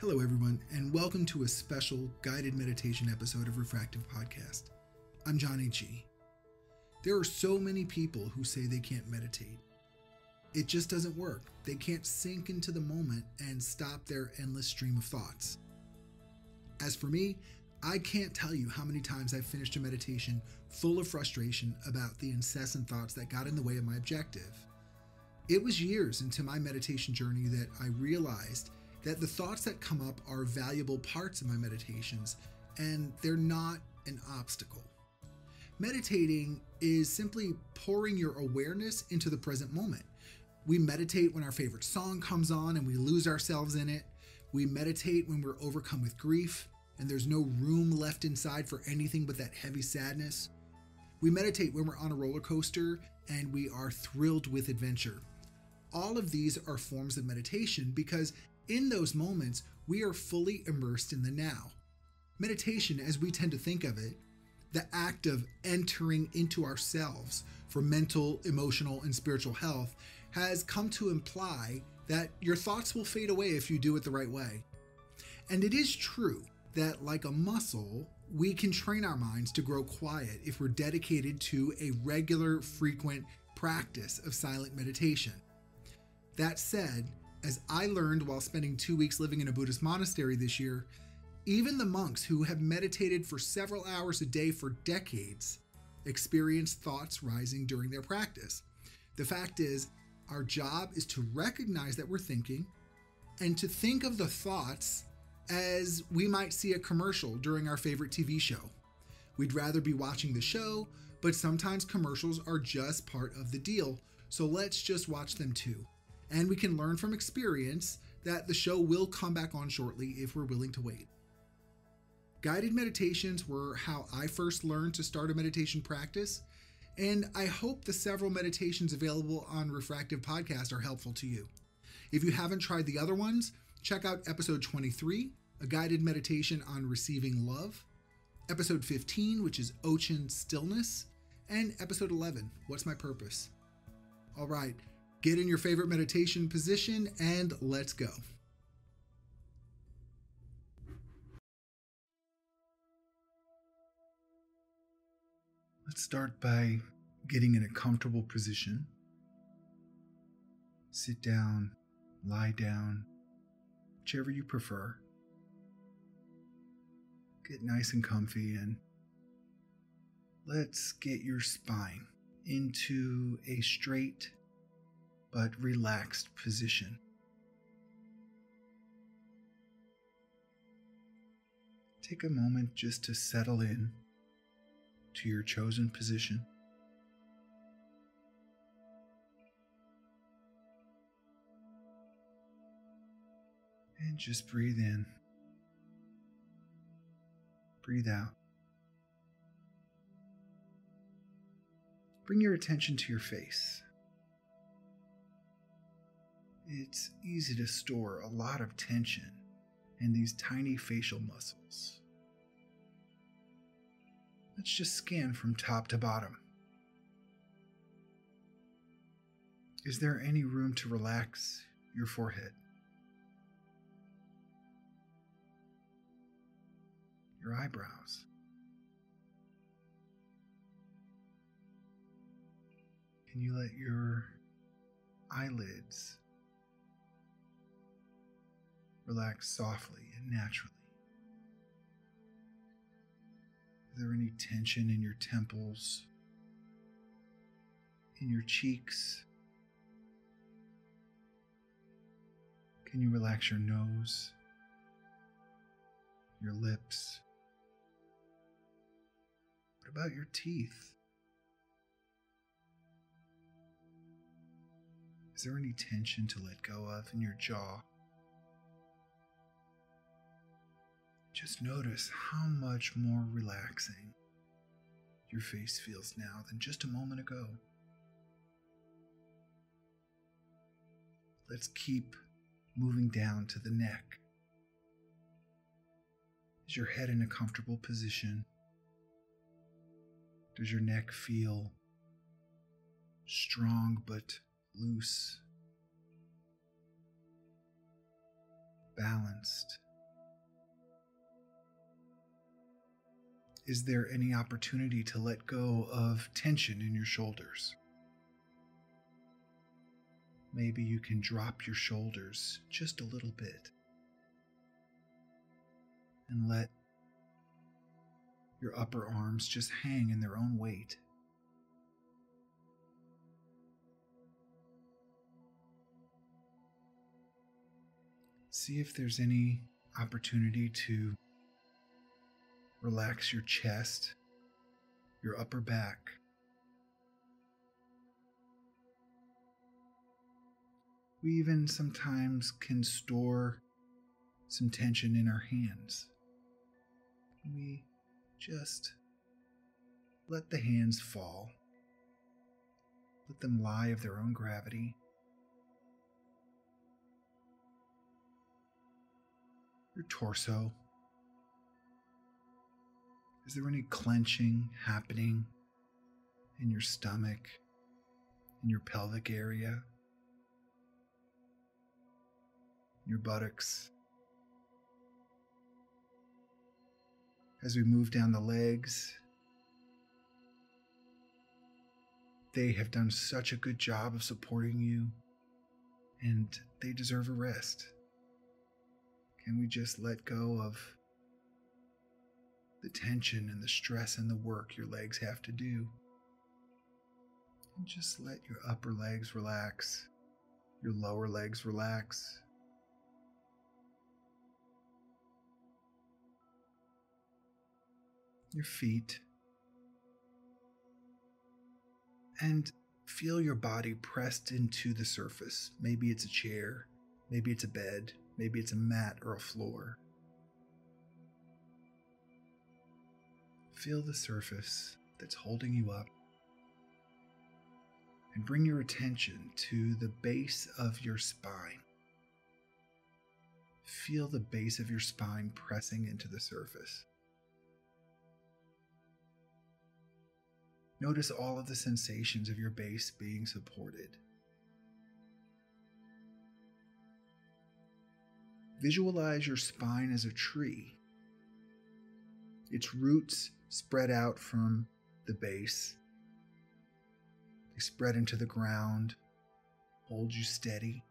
Hello, everyone, and welcome to a special guided meditation episode of Refractive Podcast. I'm Johnny G. There are so many people who say they can't meditate. It just doesn't work. They can't sink into the moment and stop their endless stream of thoughts. As for me, I can't tell you how many times I've finished a meditation full of frustration about the incessant thoughts that got in the way of my objective. It was years into my meditation journey that I realized that the thoughts that come up are valuable parts of my meditations and they're not an obstacle. Meditating is simply pouring your awareness into the present moment. We meditate when our favorite song comes on and we lose ourselves in it. We meditate when we're overcome with grief and there's no room left inside for anything but that heavy sadness. We meditate when we're on a roller coaster and we are thrilled with adventure. All of these are forms of meditation because in those moments, we are fully immersed in the now. Meditation, as we tend to think of it, the act of entering into ourselves for mental, emotional, and spiritual health, has come to imply that your thoughts will fade away if you do it the right way. And it is true that, like a muscle, we can train our minds to grow quiet if we're dedicated to a regular, frequent practice of silent meditation. That said, as I learned while spending two weeks living in a Buddhist monastery this year, even the monks who have meditated for several hours a day for decades experience thoughts rising during their practice. The fact is, our job is to recognize that we're thinking and to think of the thoughts as we might see a commercial during our favorite TV show. We'd rather be watching the show, but sometimes commercials are just part of the deal, so let's just watch them too and we can learn from experience that the show will come back on shortly if we're willing to wait. Guided meditations were how I first learned to start a meditation practice, and I hope the several meditations available on Refractive Podcast are helpful to you. If you haven't tried the other ones, check out episode 23, a guided meditation on receiving love, episode 15, which is Ocean Stillness, and episode 11, What's My Purpose? All right, Get in your favorite meditation position and let's go. Let's start by getting in a comfortable position. Sit down, lie down, whichever you prefer. Get nice and comfy and let's get your spine into a straight but relaxed position. Take a moment just to settle in to your chosen position. And just breathe in. Breathe out. Bring your attention to your face it's easy to store a lot of tension in these tiny facial muscles. Let's just scan from top to bottom. Is there any room to relax your forehead? Your eyebrows? Can you let your eyelids relax softly and naturally. Is there any tension in your temples, in your cheeks? Can you relax your nose, your lips? What about your teeth? Is there any tension to let go of in your jaw? Just notice how much more relaxing your face feels now than just a moment ago. Let's keep moving down to the neck. Is your head in a comfortable position? Does your neck feel strong but loose? Balanced is there any opportunity to let go of tension in your shoulders? Maybe you can drop your shoulders just a little bit and let your upper arms just hang in their own weight. See if there's any opportunity to relax your chest, your upper back. We even sometimes can store some tension in our hands. We just let the hands fall, let them lie of their own gravity. Your torso. Is there any clenching happening in your stomach, in your pelvic area, your buttocks? As we move down the legs, they have done such a good job of supporting you, and they deserve a rest. Can we just let go of the tension and the stress and the work your legs have to do. And just let your upper legs relax, your lower legs relax. Your feet. And feel your body pressed into the surface. Maybe it's a chair, maybe it's a bed, maybe it's a mat or a floor. Feel the surface that's holding you up. And bring your attention to the base of your spine. Feel the base of your spine pressing into the surface. Notice all of the sensations of your base being supported. Visualize your spine as a tree. Its roots spread out from the base. They spread into the ground, hold you steady.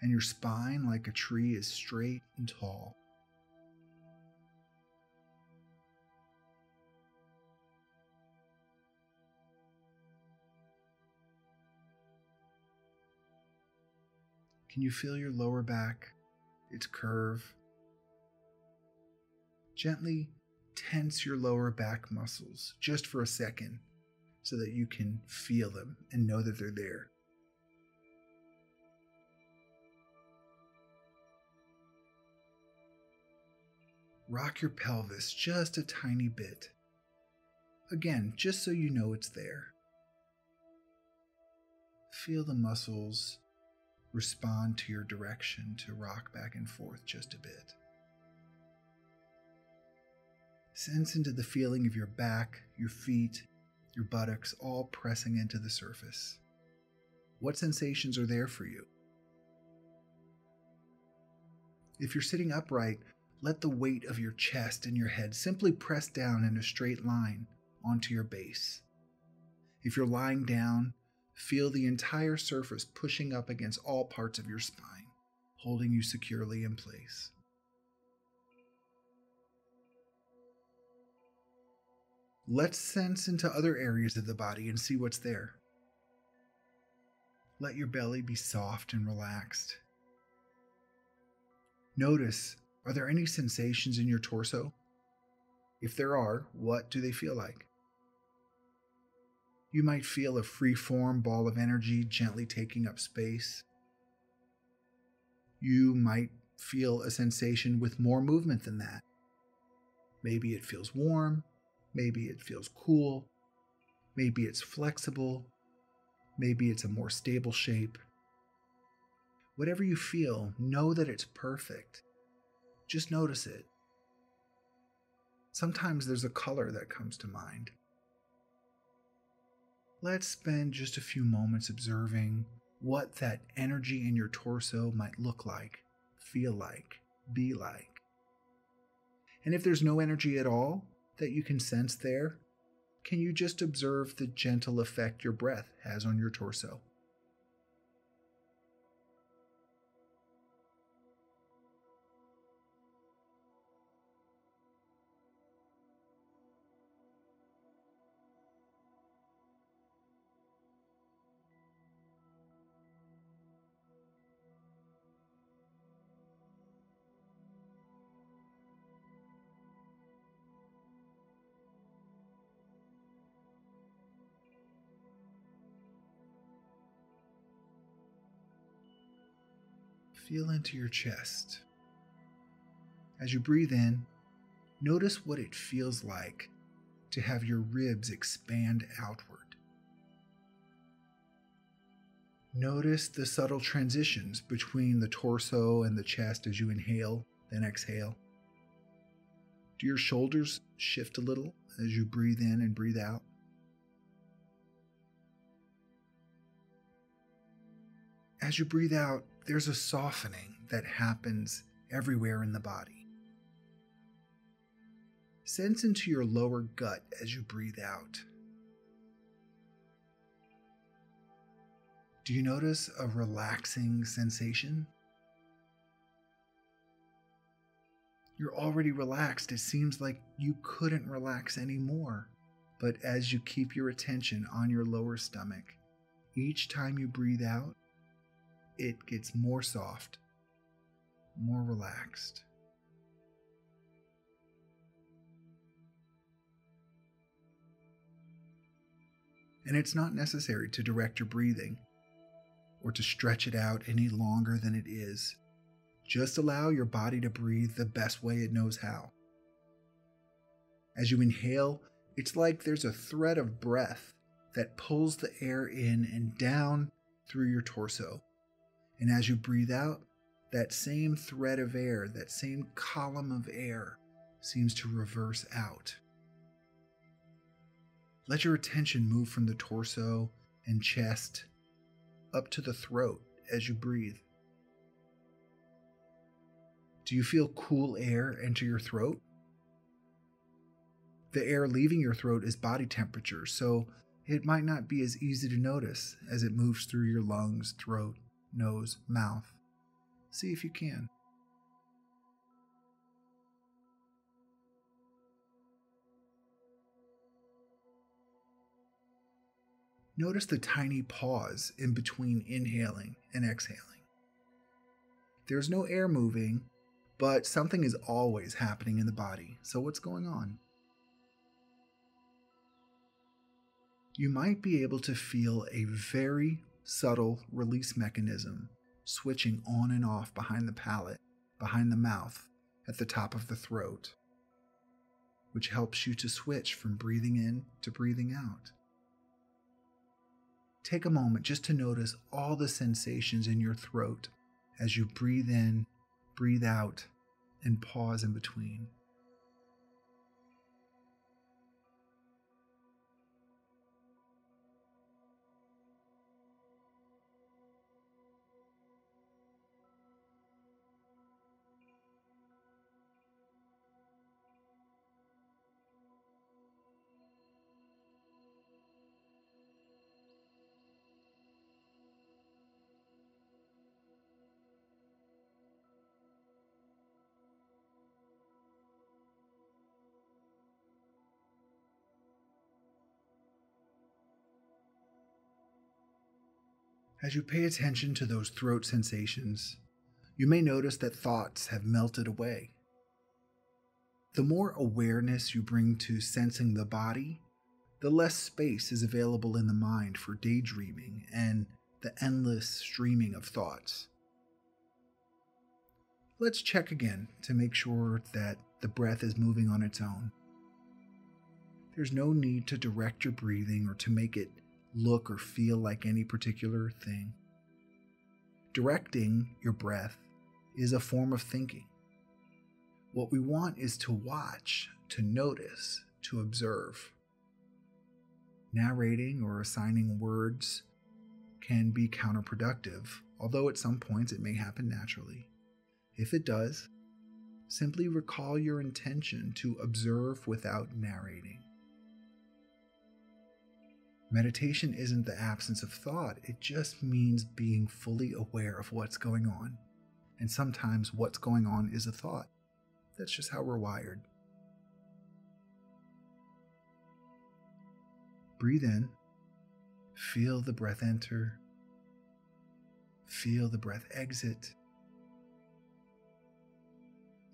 And your spine, like a tree, is straight and tall. Can you feel your lower back, its curve? Gently tense your lower back muscles just for a second so that you can feel them and know that they're there. Rock your pelvis just a tiny bit. Again, just so you know it's there. Feel the muscles respond to your direction to rock back and forth just a bit. Sense into the feeling of your back, your feet, your buttocks all pressing into the surface. What sensations are there for you? If you're sitting upright, let the weight of your chest and your head simply press down in a straight line onto your base. If you're lying down, feel the entire surface pushing up against all parts of your spine, holding you securely in place. Let's sense into other areas of the body and see what's there. Let your belly be soft and relaxed. Notice are there any sensations in your torso? If there are, what do they feel like? You might feel a free-form ball of energy gently taking up space. You might feel a sensation with more movement than that. Maybe it feels warm, Maybe it feels cool. Maybe it's flexible. Maybe it's a more stable shape. Whatever you feel, know that it's perfect. Just notice it. Sometimes there's a color that comes to mind. Let's spend just a few moments observing what that energy in your torso might look like, feel like, be like And if there's no energy at all that you can sense there, can you just observe the gentle effect your breath has on your torso? Feel into your chest. As you breathe in, notice what it feels like to have your ribs expand outward. Notice the subtle transitions between the torso and the chest as you inhale, then exhale. Do your shoulders shift a little as you breathe in and breathe out? As you breathe out, there's a softening that happens everywhere in the body. Sense into your lower gut as you breathe out. Do you notice a relaxing sensation? You're already relaxed. It seems like you couldn't relax anymore. But as you keep your attention on your lower stomach, each time you breathe out, it gets more soft, more relaxed. And it's not necessary to direct your breathing or to stretch it out any longer than it is. Just allow your body to breathe the best way it knows how. As you inhale, it's like there's a thread of breath that pulls the air in and down through your torso. And as you breathe out, that same thread of air, that same column of air, seems to reverse out. Let your attention move from the torso and chest up to the throat as you breathe. Do you feel cool air enter your throat? The air leaving your throat is body temperature, so it might not be as easy to notice as it moves through your lungs, throat, nose, mouth. See if you can. Notice the tiny pause in between inhaling and exhaling. There's no air moving, but something is always happening in the body. So, what's going on? You might be able to feel a very subtle release mechanism switching on and off behind the palate, behind the mouth, at the top of the throat, which helps you to switch from breathing in to breathing out. Take a moment just to notice all the sensations in your throat as you breathe in, breathe out, and pause in between. As you pay attention to those throat sensations, you may notice that thoughts have melted away. The more awareness you bring to sensing the body, the less space is available in the mind for daydreaming and the endless streaming of thoughts. Let's check again to make sure that the breath is moving on its own. There's no need to direct your breathing or to make it look, or feel like any particular thing. Directing your breath is a form of thinking. What we want is to watch, to notice, to observe. Narrating or assigning words can be counterproductive, although at some points it may happen naturally. If it does, simply recall your intention to observe without narrating. Meditation isn't the absence of thought, it just means being fully aware of what's going on. And sometimes what's going on is a thought. That's just how we're wired. Breathe in, feel the breath enter, feel the breath exit.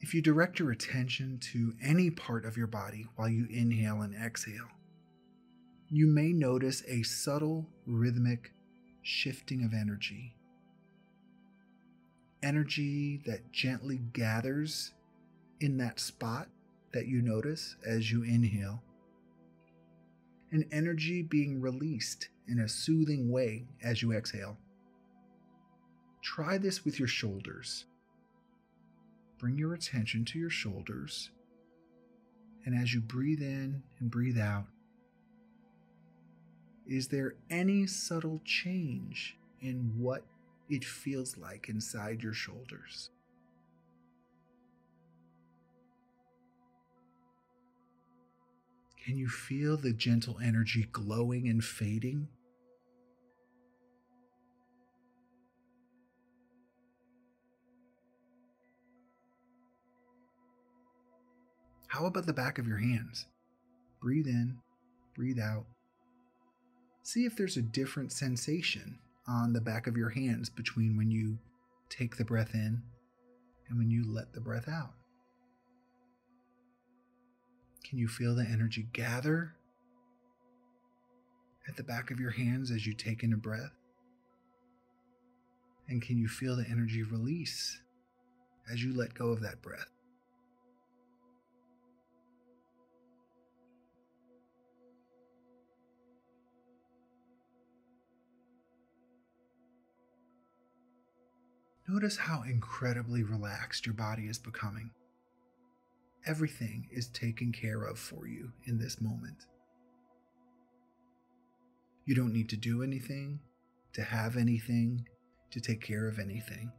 If you direct your attention to any part of your body while you inhale and exhale, you may notice a subtle rhythmic shifting of energy. Energy that gently gathers in that spot that you notice as you inhale, and energy being released in a soothing way as you exhale. Try this with your shoulders. Bring your attention to your shoulders, and as you breathe in and breathe out, is there any subtle change in what it feels like inside your shoulders? Can you feel the gentle energy glowing and fading? How about the back of your hands? Breathe in, breathe out. See if there's a different sensation on the back of your hands between when you take the breath in and when you let the breath out. Can you feel the energy gather at the back of your hands as you take in a breath? And can you feel the energy release as you let go of that breath? Notice how incredibly relaxed your body is becoming. Everything is taken care of for you in this moment. You don't need to do anything, to have anything, to take care of anything.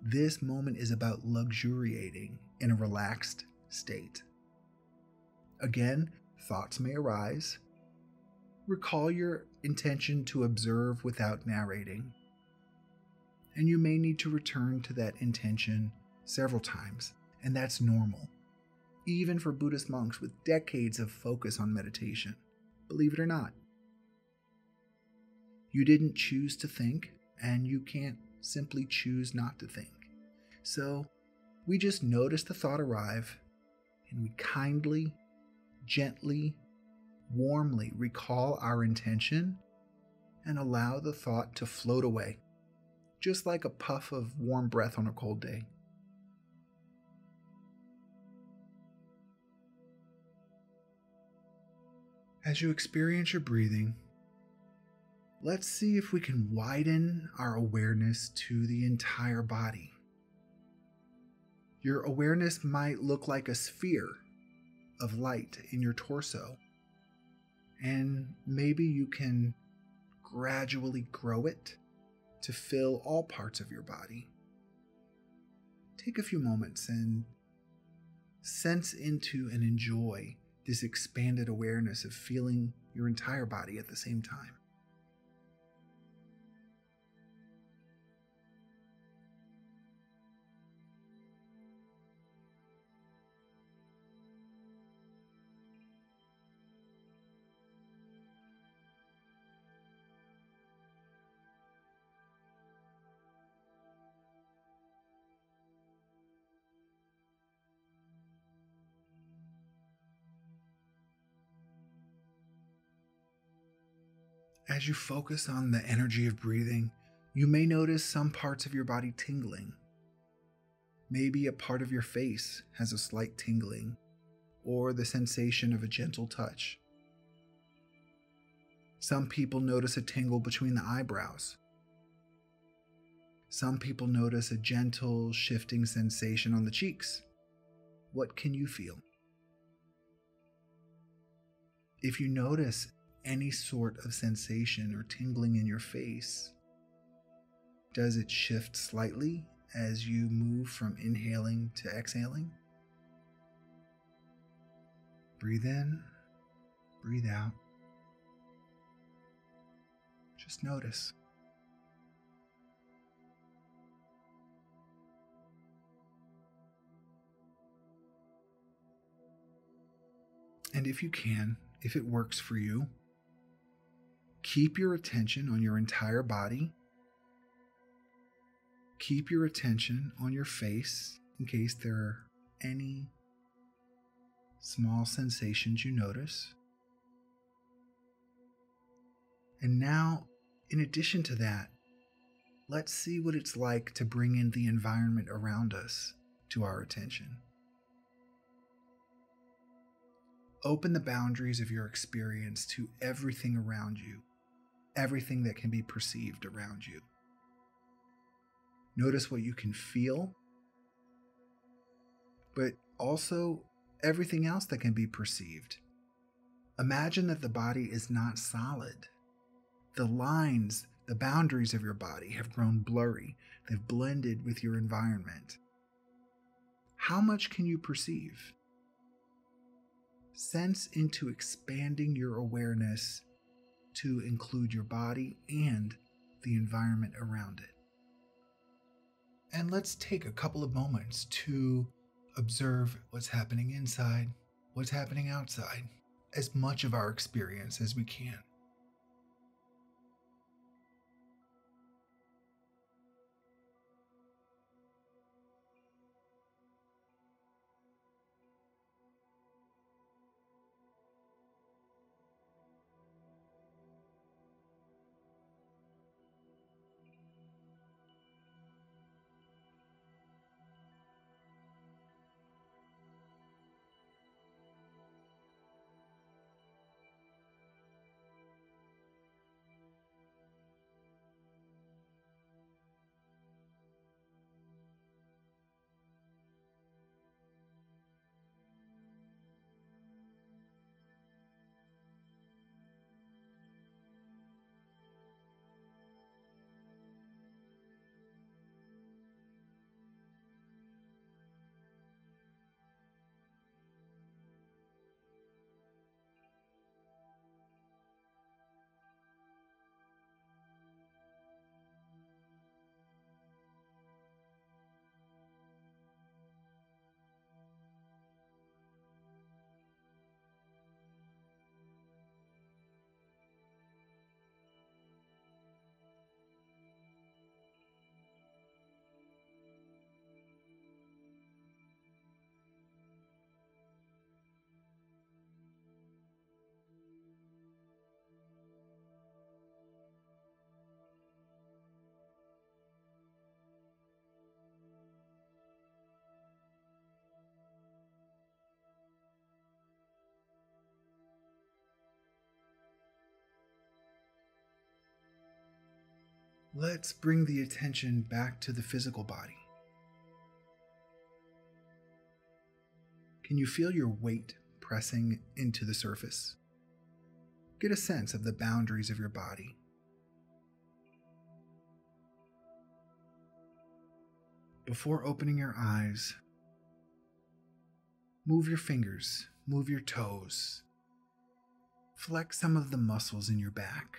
This moment is about luxuriating in a relaxed state. Again, thoughts may arise. Recall your intention to observe without narrating and you may need to return to that intention several times, and that's normal. Even for Buddhist monks with decades of focus on meditation, believe it or not. You didn't choose to think, and you can't simply choose not to think. So, we just notice the thought arrive, and we kindly, gently, warmly recall our intention and allow the thought to float away just like a puff of warm breath on a cold day. As you experience your breathing, let's see if we can widen our awareness to the entire body. Your awareness might look like a sphere of light in your torso, and maybe you can gradually grow it to fill all parts of your body. Take a few moments and sense into and enjoy this expanded awareness of feeling your entire body at the same time. As you focus on the energy of breathing, you may notice some parts of your body tingling. Maybe a part of your face has a slight tingling, or the sensation of a gentle touch. Some people notice a tingle between the eyebrows. Some people notice a gentle, shifting sensation on the cheeks. What can you feel? If you notice any sort of sensation or tingling in your face? Does it shift slightly as you move from inhaling to exhaling. Breathe in, breathe out. Just notice. And if you can, if it works for you, keep your attention on your entire body. Keep your attention on your face in case there are any small sensations you notice. And now, in addition to that, let's see what it's like to bring in the environment around us to our attention. Open the boundaries of your experience to everything around you, everything that can be perceived around you. Notice what you can feel, but also everything else that can be perceived. Imagine that the body is not solid. The lines, the boundaries of your body have grown blurry, they've blended with your environment. How much can you perceive? sense into expanding your awareness to include your body and the environment around it. And let's take a couple of moments to observe what's happening inside, what's happening outside, as much of our experience as we can. Let's bring the attention back to the physical body. Can you feel your weight pressing into the surface? Get a sense of the boundaries of your body. Before opening your eyes, move your fingers, move your toes, flex some of the muscles in your back.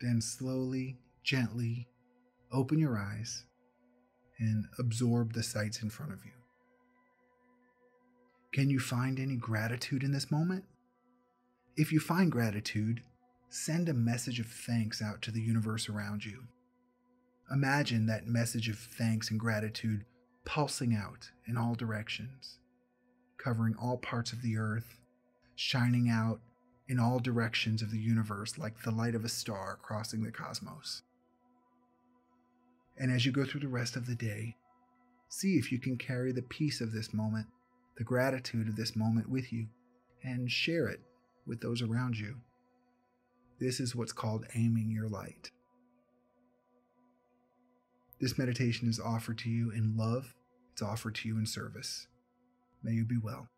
Then slowly, gently open your eyes and absorb the sights in front of you. Can you find any gratitude in this moment? If you find gratitude, send a message of thanks out to the universe around you. Imagine that message of thanks and gratitude pulsing out in all directions, covering all parts of the earth, shining out in all directions of the universe like the light of a star crossing the cosmos. And as you go through the rest of the day, see if you can carry the peace of this moment, the gratitude of this moment with you, and share it with those around you. This is what's called aiming your light. This meditation is offered to you in love, it's offered to you in service. May you be well.